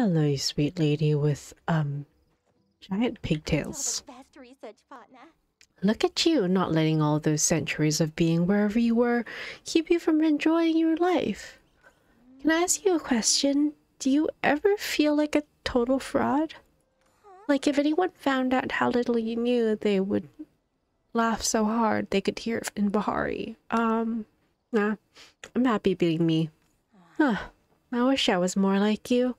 Hello, sweet lady with, um, giant pigtails. Best research partner. Look at you, not letting all those centuries of being wherever you were keep you from enjoying your life. Can I ask you a question? Do you ever feel like a total fraud? Like if anyone found out how little you knew, they would laugh so hard they could hear it in Bahari. Um, nah, I'm happy being me. Huh, I wish I was more like you.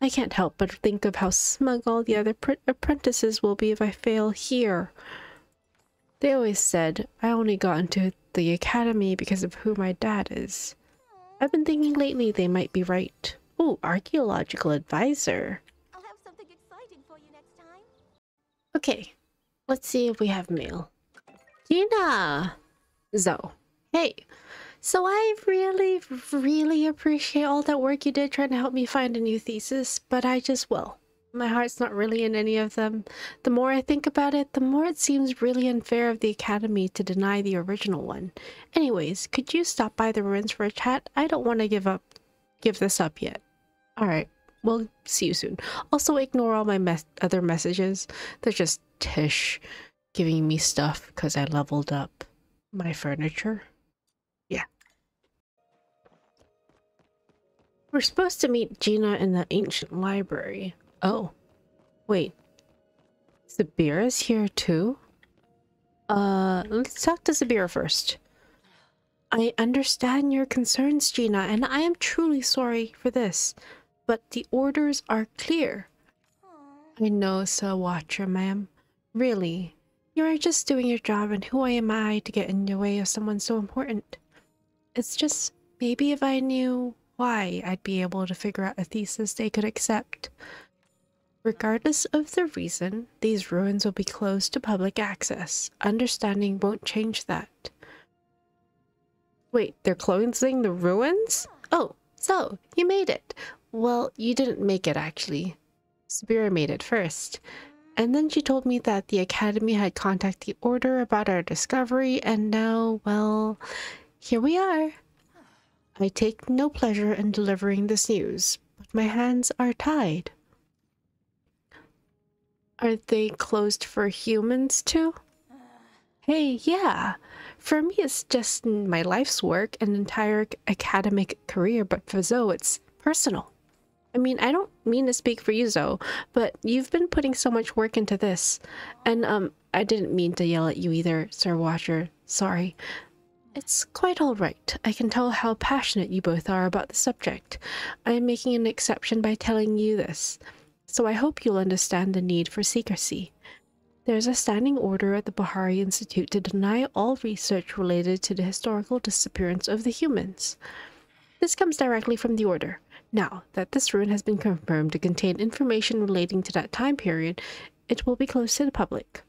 I can't help but think of how smug all the other pr apprentices will be if I fail here. They always said I only got into the academy because of who my dad is. I've been thinking lately they might be right. Oh, archaeological advisor. I'll have something exciting for you next time. Okay, let's see if we have mail. Jina! Zoe. Hey, so I really, really appreciate all that work you did trying to help me find a new thesis, but I just will. My heart's not really in any of them. The more I think about it, the more it seems really unfair of the Academy to deny the original one. Anyways, could you stop by the ruins for a chat? I don't want to give up, give this up yet. Alright, we'll see you soon. Also, ignore all my mes other messages. They're just Tish giving me stuff because I leveled up my furniture. We're supposed to meet Jina in the ancient library. Oh. Wait. Subira's here too? Uh, let's talk to Subira first. I understand your concerns, Jina, and I am truly sorry for this, but the orders are clear. I know, Sir Watcher, ma'am. Really, you are just doing your job, and who am I to get in the way of someone so important? It's just, maybe if I knew why, I'd be able to figure out a thesis they could accept. Regardless of the reason, these ruins will be closed to public access. Understanding won't change that. Wait, they're closing the ruins? Oh, so, you made it. Well, you didn't make it actually. Subira made it first. And then she told me that the Academy had contacted the Order about our discovery, and now, well, here we are. I take no pleasure in delivering this news, but my hands are tied. Are they closed for humans too? Hey, yeah. For me, it's just my life's work, an entire academic career, but for Zoe, it's personal. I mean, I don't mean to speak for you, Zoe, but you've been putting so much work into this. And, um, I didn't mean to yell at you either, Sir Watcher. Sorry. It's quite all right. I can tell how passionate you both are about the subject. I am making an exception by telling you this, so I hope you'll understand the need for secrecy. There's a standing order at the Bahari Institute to deny all research related to the historical disappearance of the humans. This comes directly from the order. Now that this ruin has been confirmed to contain information relating to that time period, it will be closed to the public.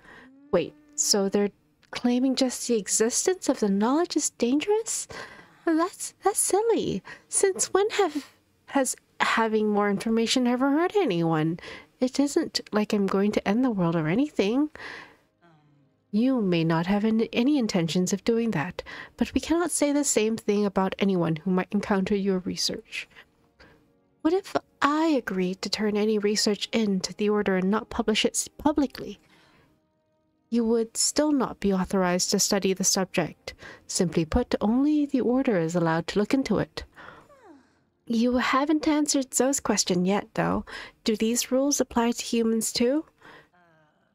Wait, so they're claiming just the existence of the knowledge is dangerous? That's that's silly. Since when have has having more information ever hurt anyone? It isn't like I'm going to end the world or anything. You may not have any intentions of doing that, but we cannot say the same thing about anyone who might encounter your research. What if I agreed to turn any research in to the Order and not publish it publicly? You would still not be authorized to study the subject. Simply put, only the Order is allowed to look into it. You haven't answered Zoe's question yet, though. Do these rules apply to humans too?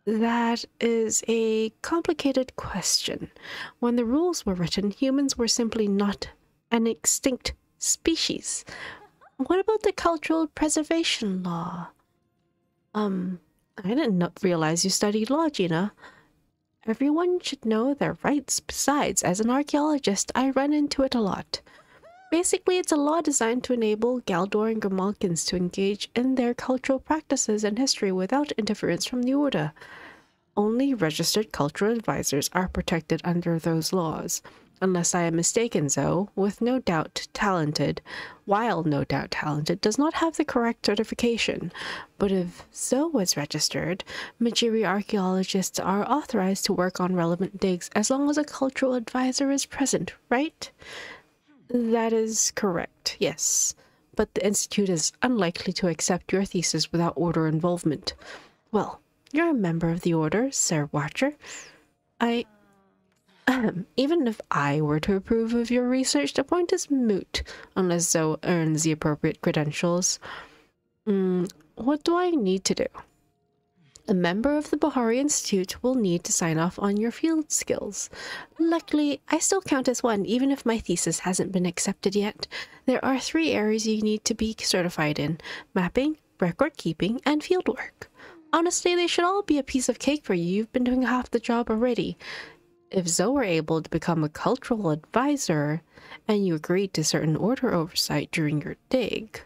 That is a complicated question. When the rules were written, humans were simply not an extinct species. What about the cultural preservation law? Um, I didn't realize you studied law, Jina. Everyone should know their rights. Besides, as an archaeologist, I run into it a lot. Basically, it's a law designed to enable Galdor and Grimalkins to engage in their cultural practices and history without interference from the Order. Only registered cultural advisors are protected under those laws. Unless I am mistaken, Zoe, with no doubt talented, while no doubt talented, does not have the correct certification. But if Zoe was registered, Majiri archaeologists are authorized to work on relevant digs as long as a cultural advisor is present, right? That is correct, yes. but the Institute is unlikely to accept your thesis without Order involvement. Well, you're a member of the Order, Sir Watcher. I. Ahem, even if I were to approve of your research, the point is moot unless Zoe earns the appropriate credentials. Mm, what do I need to do? A member of the Bahari Institute will need to sign off on your field skills. Luckily, I still count as one, even if my thesis hasn't been accepted yet. There are three areas you need to be certified in mapping, record keeping, and fieldwork. Honestly, they should all be a piece of cake for you. You've been doing half the job already. If Zoe were able to become a cultural advisor, and you agreed to certain order oversight during your dig,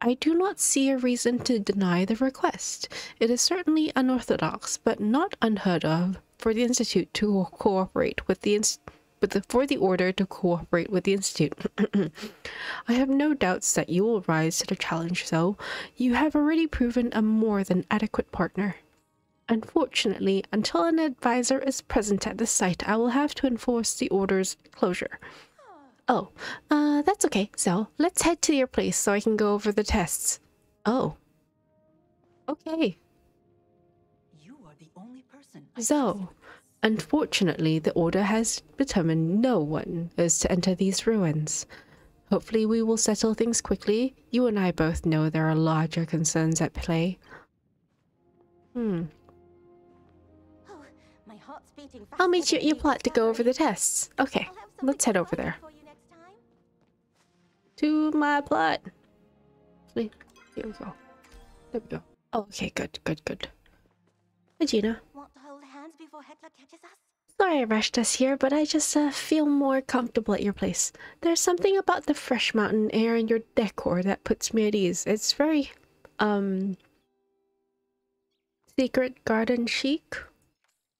I do not see a reason to deny the request. It is certainly unorthodox, but not unheard of for the Institute to cooperate with the with the, for the Order to cooperate with the Institute. I have no doubts that you will rise to the challenge, though. You have already proven a more than adequate partner. Unfortunately, until an advisor is present at the site, I will have to enforce the Order's closure. Oh, uh, that's okay. So let's head to your place so I can go over the tests. Oh. Okay. You are the only person. So, unfortunately, the Order has determined no one is to enter these ruins. Hopefully, we will settle things quickly. You and I both know there are larger concerns at play. Hmm. I'll meet you at your plot to go over the tests. Okay, let's head over there. To my plot. Here we go. There we go. Okay, good, good, good. Hi, Jina. Sorry I rushed us here, but I just uh, feel more comfortable at your place. There's something about the fresh mountain air and your decor that puts me at ease. It's very, um, secret garden chic.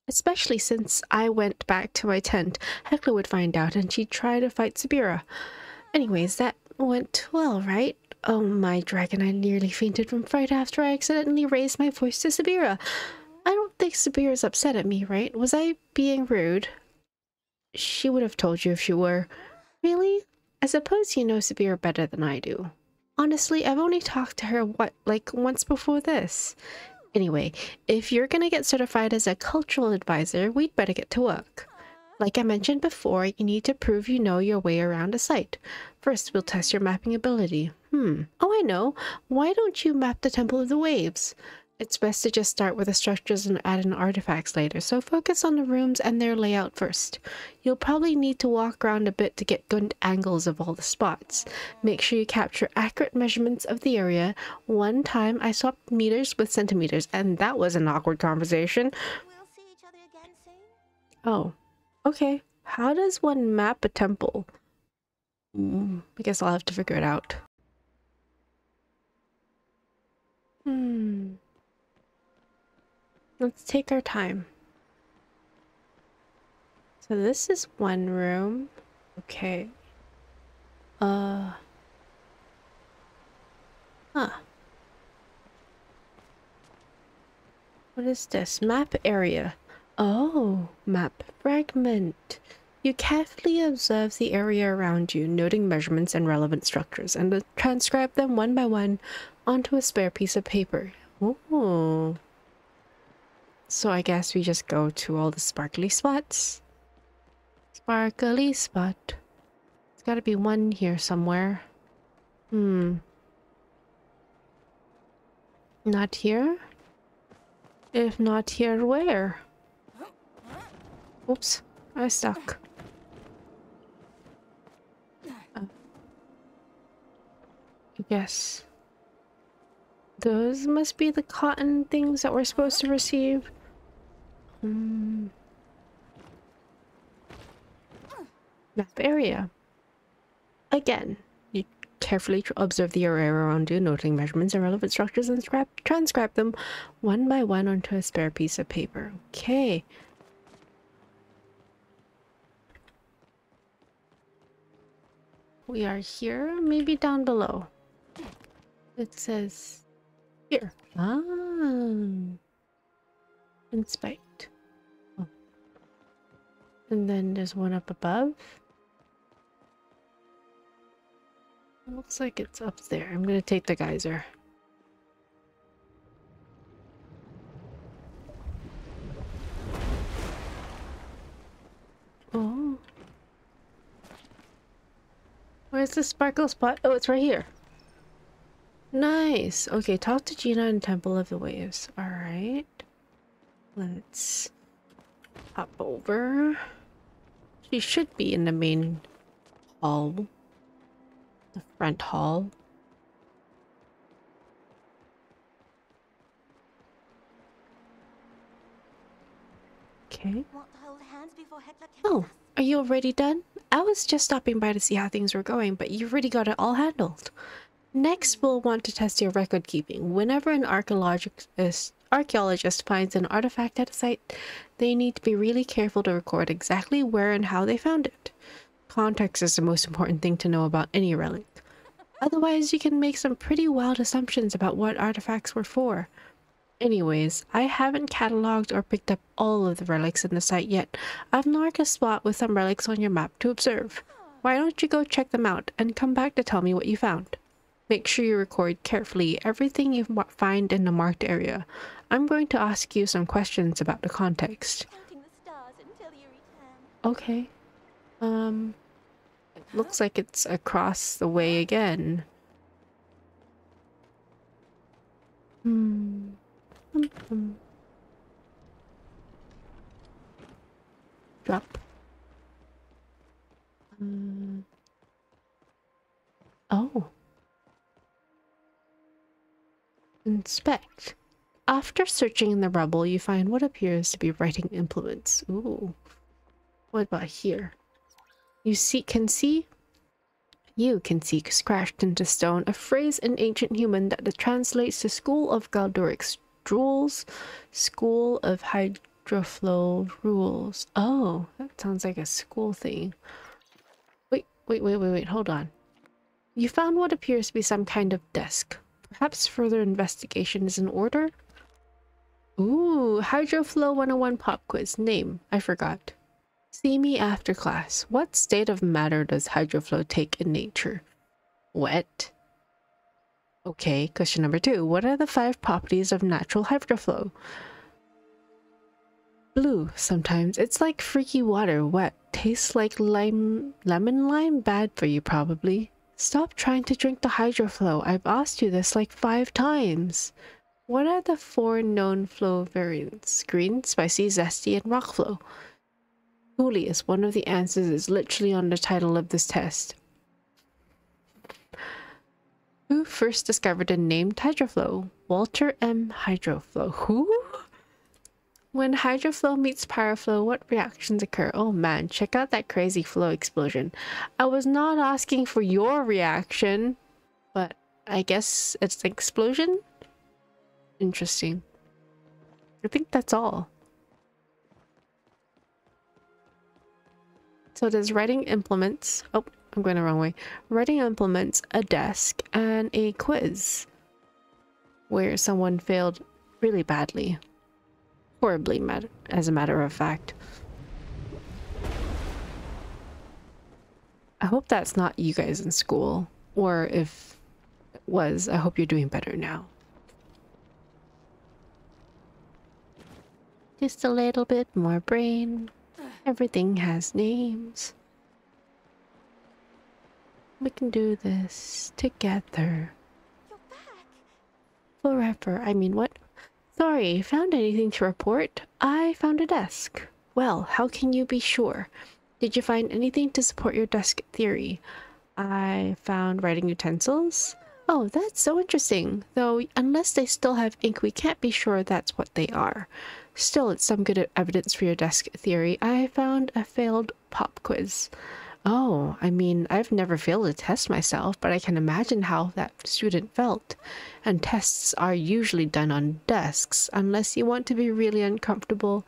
Especially since I went back to my tent. Hekla would find out and she'd try to fight Subira. Anyways, that went well, right? Oh my dragon, I nearly fainted from fright after I accidentally raised my voice to Subira. I don't think Subira's upset at me, right? Was I being rude? She would have told you if she were. Really? I suppose you know Subira better than I do. Honestly, I've only talked to her, what, like once before this? Anyway, if you're gonna get certified as a cultural advisor, we'd better get to work. Like I mentioned before, you need to prove you know your way around a site. First, we'll test your mapping ability. Hmm. Oh, I know. Why don't you map the Temple of the Waves? It's best to just start with the structures and add in artifacts later, so focus on the rooms and their layout first. You'll probably need to walk around a bit to get good angles of all the spots. Make sure you capture accurate measurements of the area. One time I swapped meters with centimeters, and that was an awkward conversation. We'll see each other again soon. Oh, okay. How does one map a temple? Mm, I guess I'll have to figure it out. Hmm. Let's take our time. So this is one room. Okay. Uh. Huh. What is this? Map area. Oh, map fragment. You carefully observe the area around you, noting measurements and relevant structures, and transcribe them one by one onto a spare piece of paper. Oh. So I guess we just go to all the sparkly spots. Sparkly spot. There's gotta be one here somewhere. Hmm. Not here? If not here, where? Oops, I stuck. Uh, I guess. Those must be the cotton things that we're supposed to receive. Hmm. Map area. Again, you carefully observe the area around you, noting measurements and relevant structures, and transcribe them one by one onto a spare piece of paper. Okay. We are here, maybe down below. It says here. Ah. Inspect. And then there's one up above. It looks like it's up there. I'm gonna take the geyser. Oh. Where's the sparkle spot? Oh, it's right here. Nice. Okay, talk to Jina in Temple of the Waves. Alright. Let's hop over. She should be in the main hall. The front hall. Okay. Oh, are you already done? I was just stopping by to see how things were going, but you've already got it all handled. Next, we'll want to test your record keeping. Whenever an archaeologist, archaeologist finds an artifact at a site, they need to be really careful to record exactly where and how they found it. Context is the most important thing to know about any relic. Otherwise, you can make some pretty wild assumptions about what artifacts were for. Anyways, I haven't cataloged or picked up all of the relics in the site yet. I've marked a spot with some relics on your map to observe. Why don't you go check them out and come back to tell me what you found? Make sure you record carefully everything you find in the marked area. I'm going to ask you some questions about the context. The stars until you. Okay. Um, it looks like it's across the way again. Hmm. Drop. Um. Oh. Inspect. After searching in the rubble, you find what appears to be writing implements. Ooh. What about here? You see, can see? You can see scratched into stone a phrase in ancient human that translates to School of Galdurix Rules, School of Hydroflow Rules. Oh, that sounds like a school thing. Wait, wait, wait, wait, wait, hold on. You found what appears to be some kind of desk. Perhaps further investigation is in order? Ooh, Hydroflow 101 pop quiz. Name, I forgot. See me after class. What state of matter does hydroflow take in nature? Wet. Okay, question number two. What are the five properties of natural hydroflow? Blue, sometimes. It's like freaky water. Wet. Tastes like lime, lemon lime. Bad for you, probably. Stop trying to drink the hydroflow. I've asked you this like five times. What are the four known flow variants? Green, spicy, zesty, and rock flow. Julius, one of the answers is literally on the title of this test. Who first discovered and named hydroflow? Walter M. Hydroflow. Who? When hydroflow meets pyroflow, what reactions occur? Oh man, check out that crazy flow explosion. I was not asking for your reaction, but I guess it's an explosion? Interesting. I think that's all. So there's writing implements. Oh, I'm going the wrong way. Writing implements, a desk, and a quiz where someone failed really badly. Horribly, mat- as a matter of fact. I hope that's not you guys in school. Or if it was, I hope you're doing better now. Just a little bit more brain. Everything has names. We can do this together. Forever. I mean, what? Sorry, found anything to report? I found a desk. Well, how can you be sure? Did you find anything to support your desk theory? I found writing utensils. Oh, that's so interesting. Though, unless they still have ink, we can't be sure that's what they are. Still, it's some good evidence for your desk theory. I found a failed pop quiz. Oh, I mean, I've never failed a test myself, but I can imagine how that student felt. And tests are usually done on desks, unless you want to be really uncomfortable.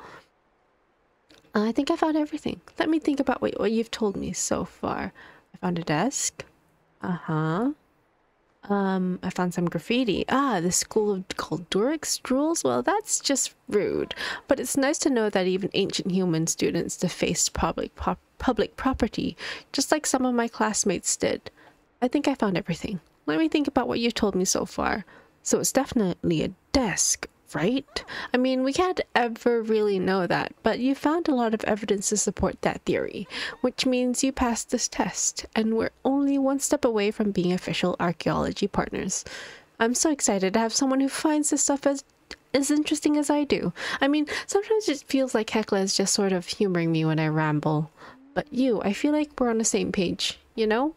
I think I found everything. Let me think about what, you've told me so far. I found a desk. Uh huh. Um, I found some graffiti. Ah, the school of Galdurix rules? Well, that's just rude. But it's nice to know that even ancient human students defaced public pop- public property, just like some of my classmates did. I think I found everything. Let me think about what you've told me so far. So it's definitely a desk, right? I mean, we can't ever really know that, but you found a lot of evidence to support that theory, which means you passed this test, and we're only one step away from being official archaeology partners. I'm so excited to have someone who finds this stuff as as interesting as I do. I mean, sometimes it feels like Hekla is just sort of humoring me when I ramble. But you, I feel like we're on the same page, you know?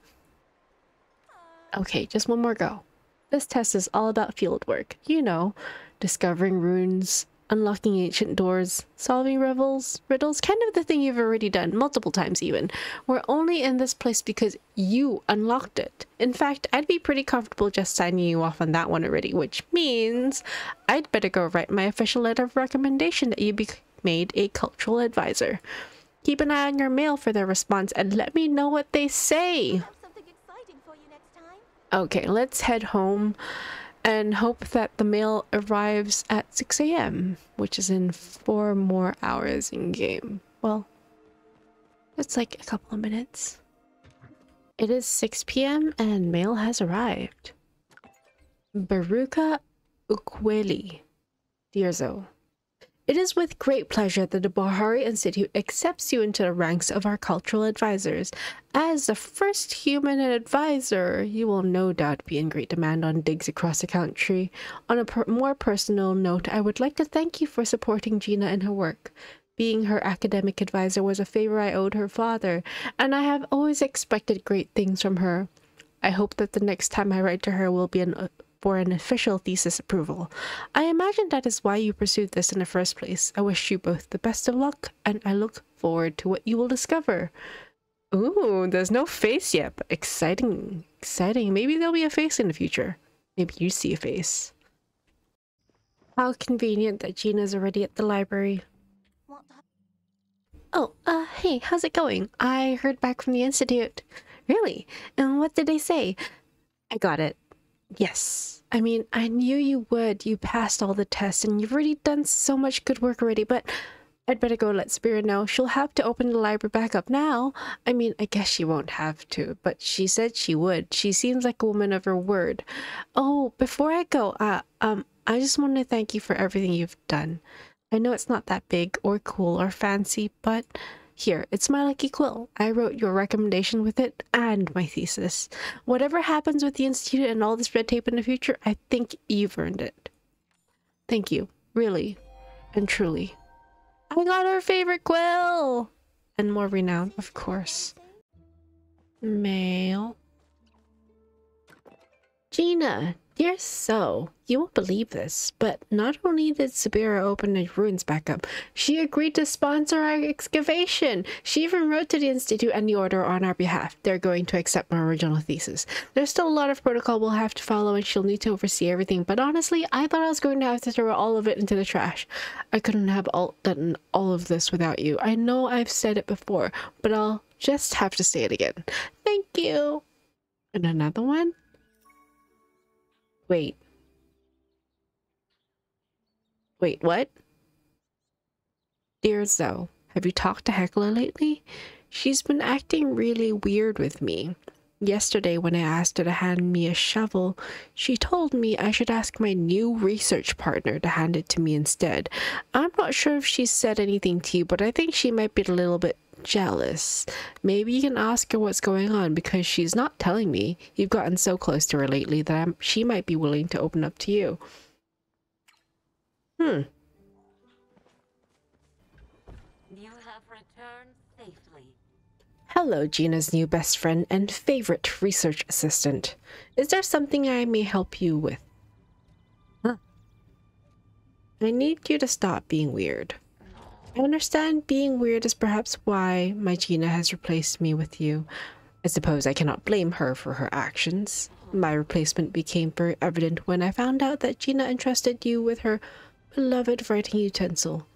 Okay, just one more go. This test is all about field work. You know, discovering runes, unlocking ancient doors, solving riddles, riddles, kind of the thing you've already done multiple times even. We're only in this place because you unlocked it. In fact, I'd be pretty comfortable just signing you off on that one already, which means I'd better go write my official letter of recommendation that you be made a cultural advisor. Keep an eye on your mail for their response and let me know what they say. Have something exciting for you next time. Okay, let's head home and hope that the mail arrives at 6 a.m., which is in four more hours in game. Well, it's like a couple of minutes. It is 6 p.m. and mail has arrived. Baruka Ukweli, Dear Zoe. It is with great pleasure that the Bahari Institute accepts you into the ranks of our cultural advisors. As the first human advisor, you will no doubt be in great demand on digs across the country. On a per more personal note, I would like to thank you for supporting Jina in her work. Being her academic advisor was a favor I owed her father, and I have always expected great things from her. I hope that the next time I write to her will be an for an official thesis approval. I imagine that is why you pursued this in the first place. I wish you both the best of luck, and I look forward to what you will discover. Ooh, there's no face yet, but exciting, exciting. Maybe there'll be a face in the future. Maybe you see a face. How convenient that Jina's already at the library. Oh, uh, hey, how's it going? I heard back from the Institute. Really? And what did they say? I got it. Yes. I mean, I knew you would. You passed all the tests and you've already done so much good work already, but I'd better go let Spirit know. She'll have to open the library back up now. I mean, I guess she won't have to, but she said she would. She seems like a woman of her word. Oh, before I go, uh, um, I just want to thank you for everything you've done. I know it's not that big or cool or fancy, but here, it's my lucky quill. I wrote your recommendation with it and my thesis. Whatever happens with the Institute and all this red tape in the future, I think you've earned it. Thank you, really and truly. I got our favorite quill! And more renown, of course. Mail. Gina, dear so, you won't believe this, but not only did Subira open the ruins back up, she agreed to sponsor our excavation. She even wrote to the Institute and the Order on our behalf. They're going to accept my original thesis. There's still a lot of protocol we'll have to follow and she'll need to oversee everything, but honestly, I thought I was going to have to throw all of it into the trash. I couldn't have all done all of this without you. I know I've said it before, but I'll just have to say it again. Thank you. And another one? Wait. Wait, what? Dear Zoe, have you talked to Hekla lately? She's been acting really weird with me. Yesterday, when I asked her to hand me a shovel, she told me I should ask my new research partner to hand it to me instead. I'm not sure if she's said anything to you, but I think she might be a little bit jealous. Maybe you can ask her what's going on because she's not telling me. You've gotten so close to her lately that I'm, she might be willing to open up to you. Hmm. You have returned safely. Hello, Jina's new best friend and favorite research assistant. Is there something I may help you with? Huh. I need you to stop being weird. I understand being weird is perhaps why my Jina has replaced me with you. I suppose I cannot blame her for her actions. My replacement became very evident when I found out that Jina entrusted you with her beloved writing utensil.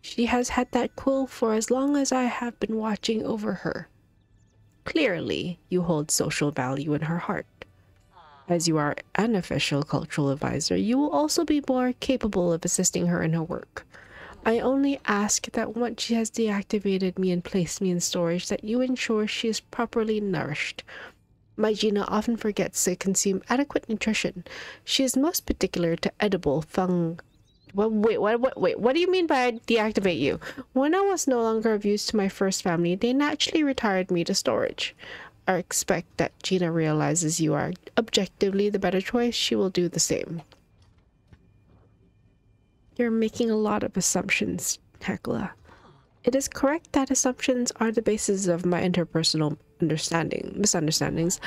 She has had that quill for as long as I have been watching over her. Clearly, you hold social value in her heart. As you are an official cultural advisor, you will also be more capable of assisting her in her work. I only ask that once she has deactivated me and placed me in storage, that you ensure she is properly nourished. My Jina often forgets to consume adequate nutrition. She is most particular to edible fung. Well, wait, what, what, wait, what do you mean by deactivate you? When I was no longer of use to my first family, they naturally retired me to storage. I expect that Jina realizes you are objectively the better choice. She will do the same. You're making a lot of assumptions, Hekla. It is correct that assumptions are the basis of my interpersonal understanding misunderstandings.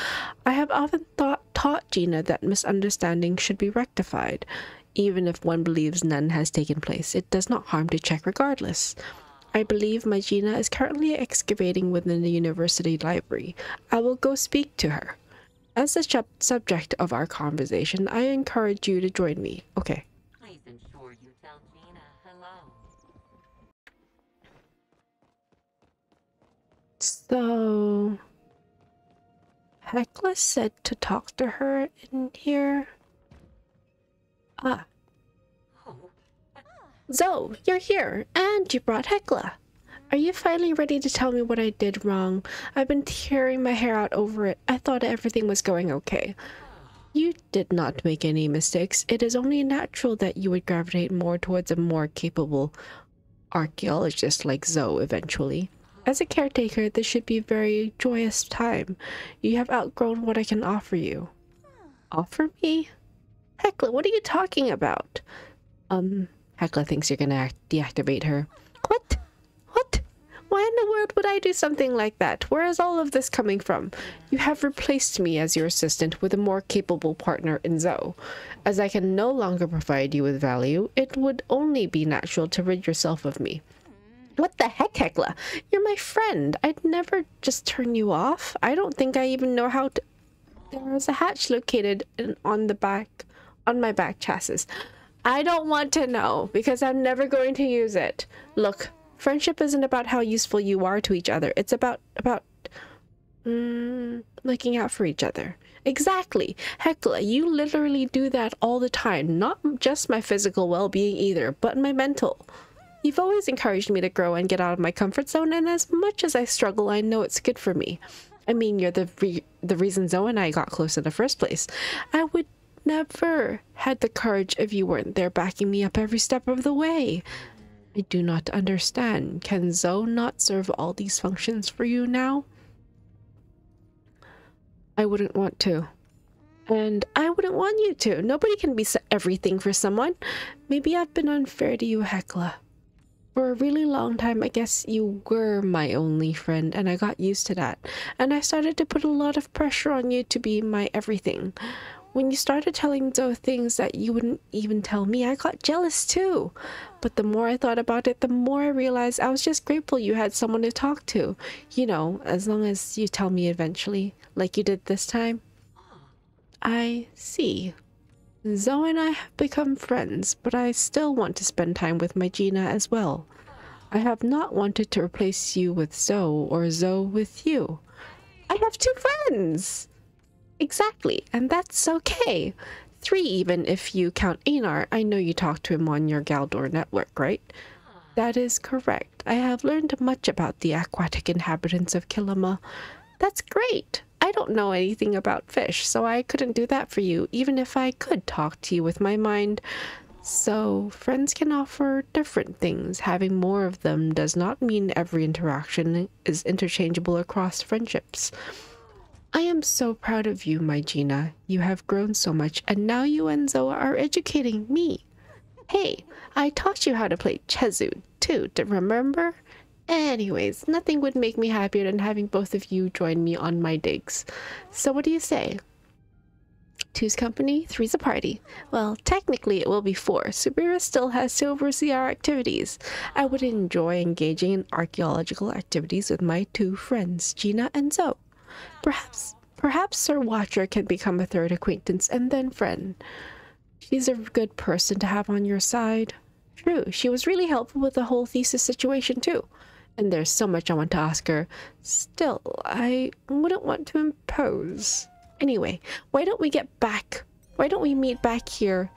I have often thought taught Jina that misunderstanding should be rectified. Even if one believes none has taken place, it does not harm to check regardless. I believe my Jina is currently excavating within the university library. I will go speak to her. As the subject of our conversation, I encourage you to join me. Okay. So, Hekla said to talk to her in here. Ah. Zoe, you're here, and you brought Hekla. Are you finally ready to tell me what I did wrong? I've been tearing my hair out over it. I thought everything was going okay. You did not make any mistakes. It is only natural that you would gravitate more towards a more capable archaeologist like Zoe eventually. As a caretaker, this should be a very joyous time. You have outgrown what I can offer you. Offer me? Hekla, what are you talking about? Um, Hekla thinks you're gonna deactivate her. What? What? Why in the world would I do something like that? Where is all of this coming from? You have replaced me as your assistant with a more capable partner in Zoe. As I can no longer provide you with value, it would only be natural to rid yourself of me. What the heck, Hekla? You're my friend. I'd never just turn you off. I don't think I even know how to... There is a hatch located in, on the back, on my back chassis. I don't want to know because I'm never going to use it. Look, friendship isn't about how useful you are to each other. It's about, about, mm, looking out for each other. Exactly. Hekla, you literally do that all the time. Not just my physical well-being either, but my mental. You've always encouraged me to grow and get out of my comfort zone, and as much as I struggle, I know it's good for me. I mean, you're the re the reason Zoe and I got close in the first place. I would never had the courage if you weren't there backing me up every step of the way. I do not understand. Can Zoe not serve all these functions for you now? I wouldn't want to. And I wouldn't want you to. Nobody can be everything for someone. Maybe I've been unfair to you, Hekla. For a really long time, I guess you were my only friend, and I got used to that. And I started to put a lot of pressure on you to be my everything. When you started telling Zoe things that you wouldn't even tell me, I got jealous too. But the more I thought about it, the more I realized I was just grateful you had someone to talk to. You know, as long as you tell me eventually, like you did this time. I see. Zoe and I have become friends, but I still want to spend time with my Jina as well. I have not wanted to replace you with Zoe or Zoe with you. I have two friends! Exactly, and that's okay. Three even if you count Einar. I know you talk to him on your Galdor network, right? That is correct. I have learned much about the aquatic inhabitants of Kilima. That's great. Don't know anything about fish, so I couldn't do that for you, even if I could talk to you with my mind. So, friends can offer different things. Having more of them does not mean every interaction is interchangeable across friendships. I am so proud of you, my Jina. You have grown so much, and now you and Zoe are educating me. Hey, I taught you how to play Chezu, too, to remember? Anyways, nothing would make me happier than having both of you join me on my digs. So what do you say? Two's company, three's a party. Well, technically it will be four. Subira still has to oversee our activities. I would enjoy engaging in archaeological activities with my two friends, Jina and Zoe. Perhaps, perhaps Sir Watcher can become a third acquaintance and then friend. She's a good person to have on your side. True, she was really helpful with the whole thesis situation too and there's so much I want to ask her. Still, I wouldn't want to impose. Anyway, why don't we get back? Why don't we meet back here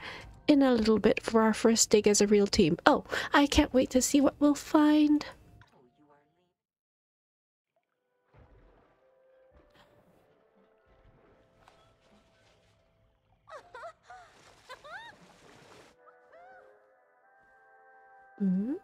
in a little bit for our first dig as a real team? Oh, I can't wait to see what we'll find. Mm-hmm.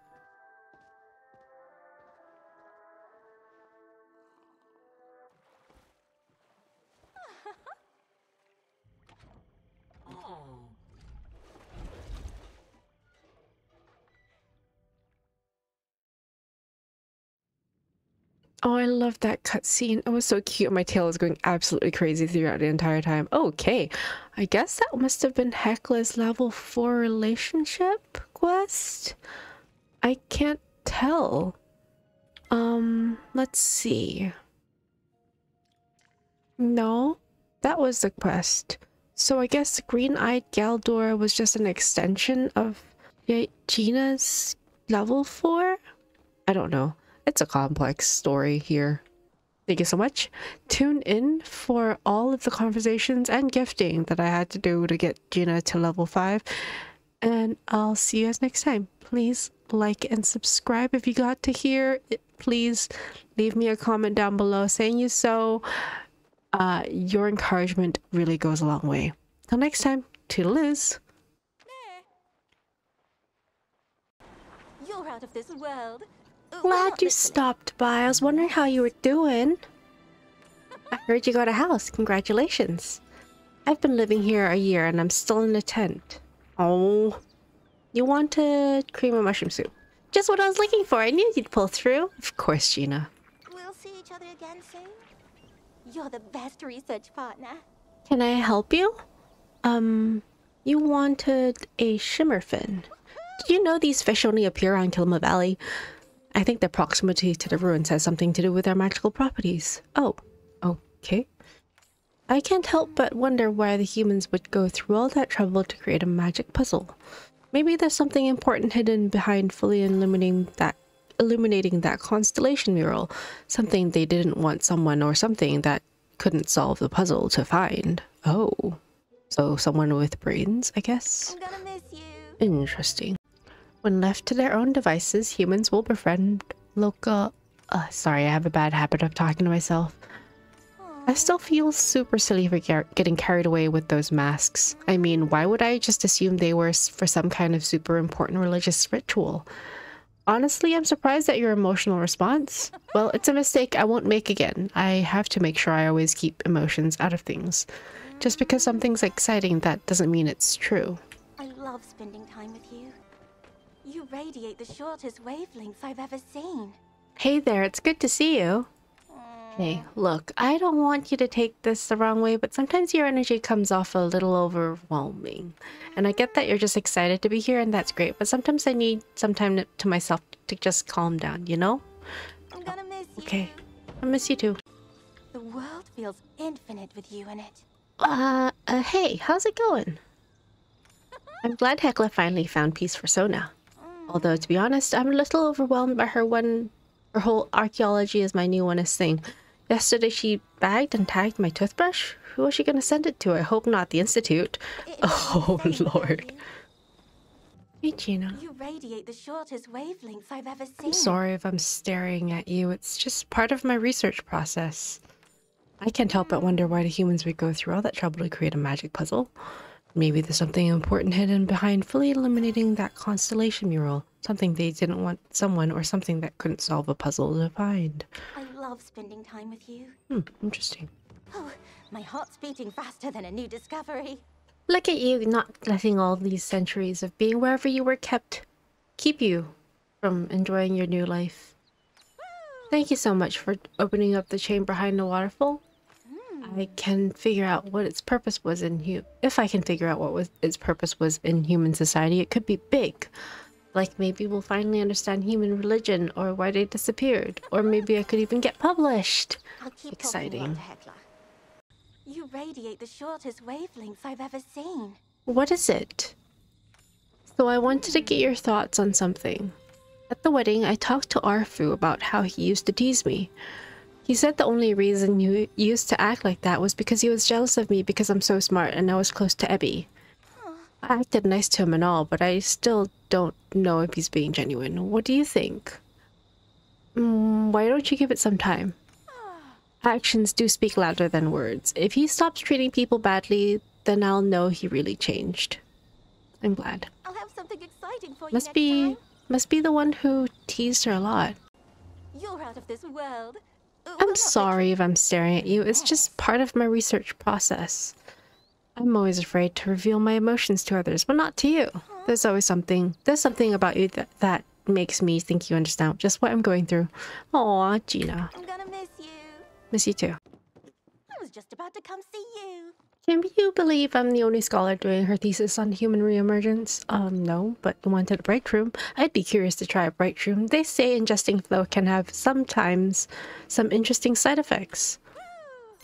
Oh, I love that cutscene. It was so cute. My tail is going absolutely crazy throughout the entire time. Okay, I guess that must have been Hekla's level 4 relationship quest? I can't tell. Um, let's see. No, that was the quest. So I guess Green-Eyed Galdor was just an extension of Jina's level 4? I don't know. It's a complex story here. Thank you so much. Tune in for all of the conversations and gifting that I had to do to get Jina to level 5. And I'll see you guys next time. Please like and subscribe if you got to here. Please leave me a comment down below saying you so. Uh, your encouragement really goes a long way. Till next time, toodaloo. You're out of this world. We're Glad you stopped by. I was wondering how you were doing. I heard you got a house. Congratulations. I've been living here a year and I'm still in a tent. Oh. You wanted cream of mushroom soup. Just what I was looking for. I knew you'd pull through. Of course, Jina. We'll see each other again soon. You're the best research partner. Can I help you? Um, you wanted a shimmerfin. Did you know these fish only appear on Kilima Valley? I think their proximity to the ruins has something to do with their magical properties. Oh, okay. I can't help but wonder why the humans would go through all that trouble to create a magic puzzle. Maybe there's something important hidden behind fully illuminating that illuminating that constellation mural. Something they didn't want someone or something that couldn't solve the puzzle to find. Oh. So someone with brains, I guess? I'm gonna miss you. Interesting. When left to their own devices, humans will befriend local. Uh, sorry, I have a bad habit of talking to myself. I still feel super silly for getting carried away with those masks. I mean, why would I just assume they were for some kind of super important religious ritual? Honestly, I'm surprised at your emotional response. Well, it's a mistake I won't make again. I have to make sure I always keep emotions out of things. Just because something's exciting, that doesn't mean it's true. I love spending time with you. Radiate the shortest wavelengths I've ever seen. Hey there, it's good to see you. Hey, look, I don't want you to take this the wrong way, but sometimes your energy comes off a little overwhelming. And I get that you're just excited to be here, and that's great, but sometimes I need some time to, to myself to just calm down, you know? I'm gonna miss you. Okay. I miss you too. The world feels infinite with you in it. Uh, uh hey, how's it going? I'm glad Hekla finally found peace for Sona. Although, to be honest, I'm a little overwhelmed by her one. Her whole archaeology is my new onest thing. Yesterday, she bagged and tagged my toothbrush. Who was she going to send it to? I hope not the Institute. It- Oh, Lord. Hey, Jina. You radiate the shortest wavelengths I've ever seen. I'm sorry if I'm staring at you. It's just part of my research process. I can't help but wonder why the humans would go through all that trouble to create a magic puzzle. Maybe there's something important hidden behind fully eliminating that constellation mural. Something they didn't want someone or something that couldn't solve a puzzle to find. I love spending time with you. Hmm, interesting. Oh, my heart's beating faster than a new discovery. Look at you not letting all these centuries of being wherever you were kept keep you from enjoying your new life. Thank you so much for opening up the chamber behind the waterfall. I can figure out what its purpose was in hu- if I can figure out what was its purpose was in human society, it could be big. Like maybe we'll finally understand human religion or why they disappeared, or maybe I could even get published. I'll keep Exciting. talking to Hekla. You radiate the shortest wavelengths I've ever seen. What is it? So I wanted to get your thoughts on something. At the wedding, I talked to Arfu about how he used to tease me. He said the only reason you used to act like that was because he was jealous of me because I'm so smart and I was close to Ebby. I acted nice to him and all, but I still don't know if he's being genuine. What do you think? Mm, why don't you give it some time? Actions do speak louder than words. If he stops treating people badly, then I'll know he really changed. I'm glad. I'll have something exciting for you Must next be time. Must be the one who teased her a lot. You're out of this world. Uh, I'm sorry if I'm staring at you. It's just part of my research process. I'm always afraid to reveal my emotions to others, but not to you. There's always something. There's something about you that that makes me think you understand just what I'm going through. Aw, Jina. I'm gonna miss you. Miss you too. I was just about to come see you. Can you believe I'm the only scholar doing her thesis on human reemergence? Um, no, but you wanted a bright room. I'd be curious to try a bright room. They say ingesting flow can have sometimes some interesting side effects.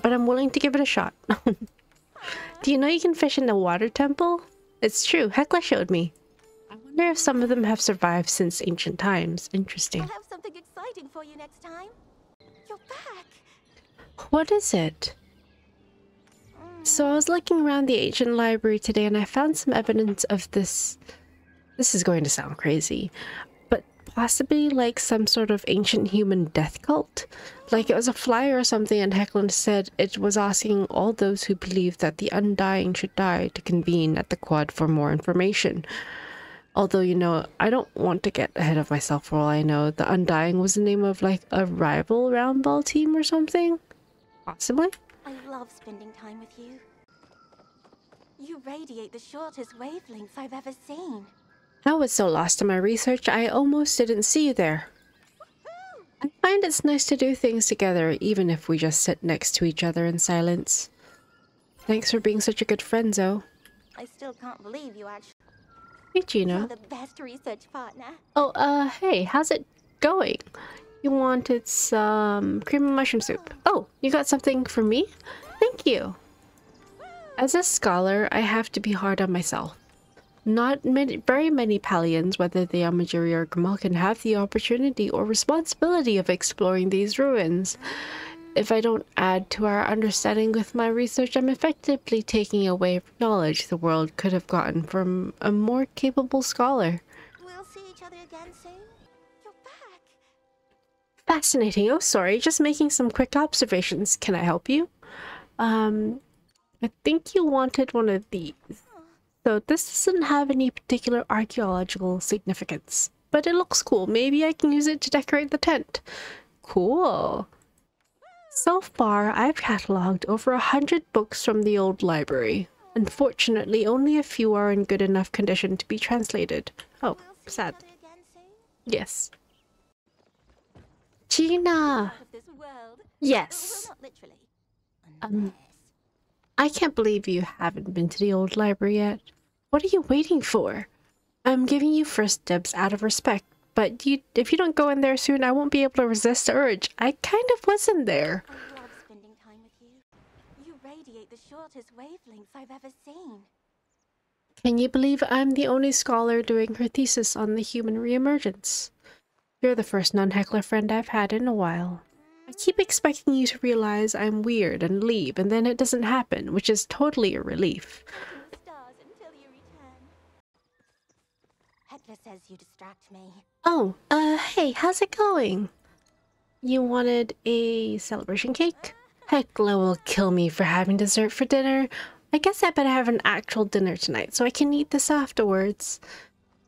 But I'm willing to give it a shot. Do you know you can fish in the water temple? It's true, Hekla showed me. I wonder if some of them have survived since ancient times. Interesting. I'll have something exciting for you next time. You're back. What is it? So I was looking around the ancient library today and I found some evidence of this. This is going to sound crazy, but possibly like some sort of ancient human death cult. Like it was a flyer or something, and Hecklin said it was asking all those who believe that the undying should die to convene at the quad for more information. Although, you know, I don't want to get ahead of myself for all I know. The Undying was the name of like a rival round ball team or something? Possibly? I love spending time with you. You radiate the shortest wavelengths I've ever seen. I was so lost in my research, I almost didn't see you there. I find it's nice to do things together, even if we just sit next to each other in silence. Thanks for being such a good friend, Zoe. I still can't believe you actually Hey, Jina. the best research partner. Oh, uh, hey, how's it going? You wanted some cream and mushroom soup. Oh, you got something for me? Thank you. As a scholar, I have to be hard on myself. Not many, very many Palians, whether they are Majiri or Gamal, can have the opportunity or responsibility of exploring these ruins. If I don't add to our understanding with my research, I'm effectively taking away knowledge the world could have gotten from a more capable scholar. We'll see each other again soon. Fascinating. Oh, sorry. Just making some quick observations. Can I help you? Um, I think you wanted one of these. So this doesn't have any particular archaeological significance, but it looks cool. Maybe I can use it to decorate the tent. Cool. So far, I've cataloged over a hundred books from the old library. Unfortunately, only a few are in good enough condition to be translated. Oh, sad. Yes. Jina! Yes. Um, I can't believe you haven't been to the old library yet. What are you waiting for? I'm giving you first dibs out of respect, but you, if you don't go in there soon, I won't be able to resist the urge. I kind of was in there. I love spending time with you. You radiate the shortest I've ever seen. Can you believe I'm the only scholar doing her thesis on the human reemergence? You're the first non-Hekla friend I've had in a while. I keep expecting you to realize I'm weird and leave, and then it doesn't happen, which is totally a relief. Chasing the stars until you return. Hekla says you distract me. Oh, uh, hey, how's it going? You wanted a celebration cake? Hekla will kill me for having dessert for dinner. I guess I better have an actual dinner tonight so I can eat this afterwards.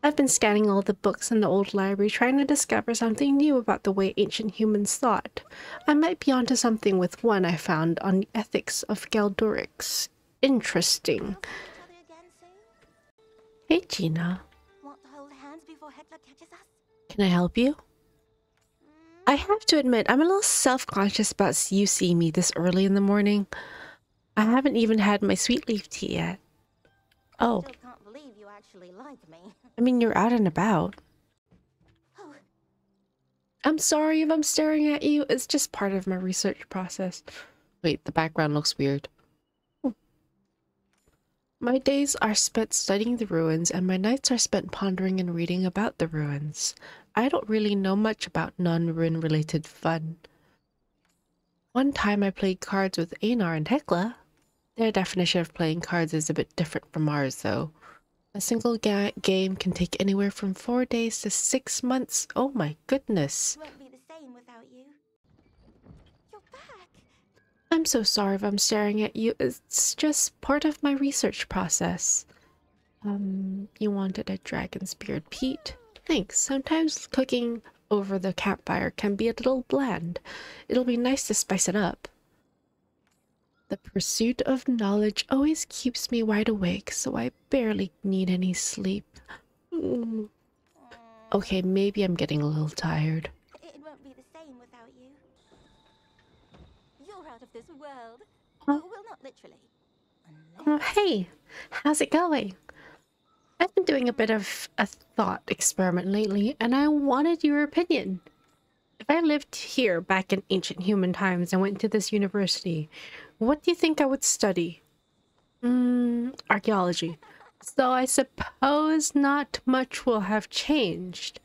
I've been scanning all the books in the old library trying to discover something new about the way ancient humans thought. I might be onto something with one I found on the ethics of Galdorix. Interesting. Hey, Jina. Can I help you? I have to admit, I'm a little self conscious about you seeing me this early in the morning. I haven't even had my sweet leaf tea yet. Oh, Still can't believe you actually like me. I mean, you're out and about. Oh, I'm sorry if I'm staring at you. It's just part of my research process. Wait, the background looks weird. Hmm. My days are spent studying the ruins, and my nights are spent pondering and reading about the ruins. I don't really know much about non ruin related fun. One time I played cards with Einar and Hekla. Their definition of playing cards is a bit different from ours, though. A single ga- game can take anywhere from four days to six months. Oh my goodness. won't be the same without you. You're back. I'm so sorry if I'm staring at you. It's just part of my research process. Um, you wanted a dragon's beard, Peat. Thanks. Sometimes cooking over the campfire can be a little bland. It'll be nice to spice it up. The pursuit of knowledge always keeps me wide awake, so I barely need any sleep. Mm. Okay, maybe I'm getting a little tired. It won't be the same without you. You're out of this world. Huh? Well, not literally. Oh, hey, how's it going? I've been doing a bit of a thought experiment lately, and I wanted your opinion. If I lived here back in ancient human times and went to this university, what do you think I would study? Mm, archaeology. So I suppose not much will have changed.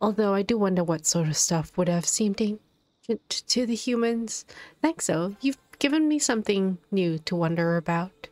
Although I do wonder what sort of stuff would have seemed ancient to the humans. Thanks, though. You've given me something new to wonder about.